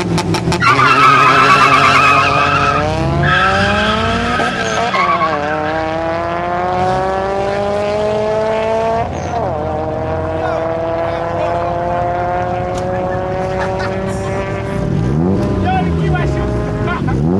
Ah!